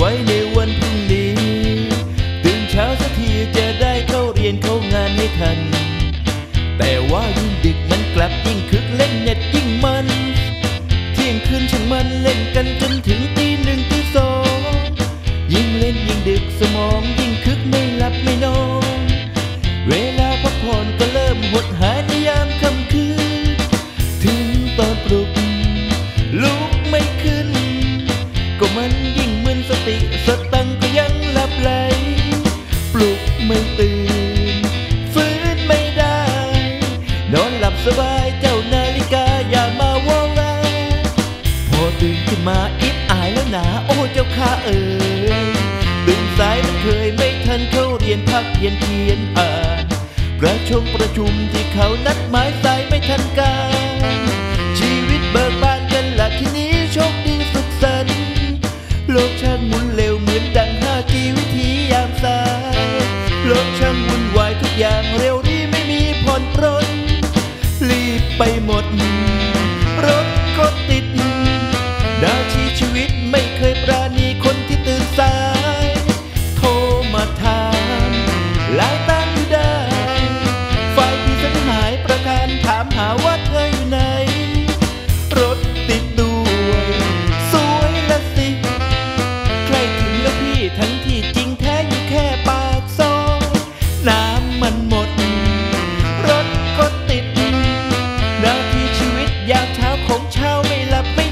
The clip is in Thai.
ไว้ในวันพรุ่งนี้ ตื่นเช้าสักทีจะได้เข้าเรียนเข้างานให้ทัน แต่ว่ายิ่งดึกมันกลับยิ่งคึ คืนช่างมันเล่นกันจนถึงตีหนึ่งตีสองยิ่งเล่นยิ่งดึกสมองยิ่งคึกไม่หลับไม่นอน เวลาพักผ่อนก็เริ่มหดหายในยามค่ำคืน ถึงตอนปลุก ลุกไม่ขึ้น ก็มันยิ่งมึนสติสตังก็ยังหลับไหล ปลุกไม่ตื่น ฟื้นไม่ได้ นอนหลับสบาย มาอิบอายแล้วหนาโอ้เจ้าข้าเอ๋ยตื่นสายมันเคยไม่ทันเข้าเรียนพักเพียนเพียนอ่านประชมประชุมที่เขานัดหมายสายไม่ทันการชีวิตเบิกบานกันละทีนี้โชคดีสุขสันต์โลกช่างหมุนเร็วเหมือนดัง 5G วิธียามสายโลกช่างวุ่นวายทุกอย่างเร็วนี้ไม่มีผ่อนปรนรีบไปหมด หายประกานถามหาว่าเธออยู่ไหน รถติดด้วย สวยละสิ ใครถึงแล้วพี่ทั้งที่จริงแท้อยู่แค่ปากซอยน้ำมันหมด รถก็ติด นาทีชีวิตยามเช้าของชาวไม่หลับไม่